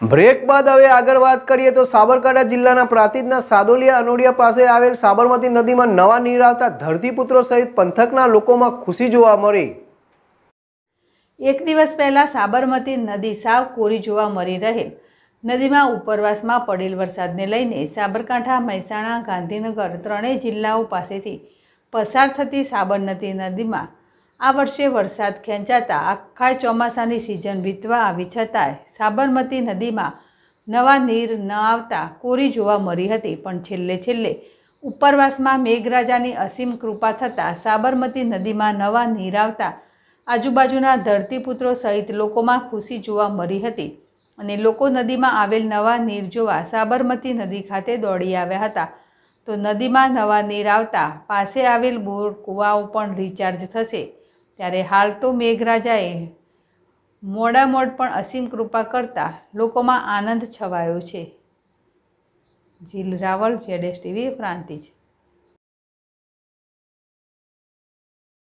Break બાદ હવે આગળ વાત કરીએ તો સાબરકાંઠા જિલ્લાના પ્રાંતિજના સાદોલિયા અનોડિયા પાસે આવેલ સાબરમતી નદીમાં નવા નીર આવતા ધરતીપુત્રો સહિત પંથકના લોકોમાં ખુશી જોવા મળી. એક દિવસ પહેલા સાબરમતી નદી સાવ કોરી જોવા મળી રહેલ. નદીમાં ઉપરવાસમાં પડેલ વરસાદને લઈને સાબરકાંઠા, મહેસાણા, ગાંધીનગર ત્રણેય જિલ્લાઓ પાસેથી પસાર થતી સાબરમતી નદીમાં આ વર્ષે વરસાદ ખેંચાતા આખા ચોમાસાની સિઝન વીતવા આવી છતાંય સાબરમતી નદીમાં નવા નીર ન આવતા કોરી જોવા મળી હતી. પણ છેલ્લે છેલ્લે ઉપરવાસમાં મેઘરાજાની અસીમ કૃપા થતાં સાબરમતી નદીમાં નવા નીર આવતા આજુબાજુના ધરતીપુત્રો સહિત લોકોમાં ખુશી જોવા મળી હતી અને લોકો નદીમાં આવેલ નવા નીર જોવા સાબરમતી નદી ખાતે દોડી આવ્યા હતા. તો નદીમાં નવા નીર આવતા પાસે આવેલ બોર, કૂવાઓ પણ રિચાર્જ થશે. ત્યારે હાલ તો મેઘરાજાએ મોડા મોડ પણ અસીમ કૃપા કરતા લોકોમાં આનંદ છવાયો છે. જીલ રાવલ જેડેશ ટીવી પ્રાંતિજ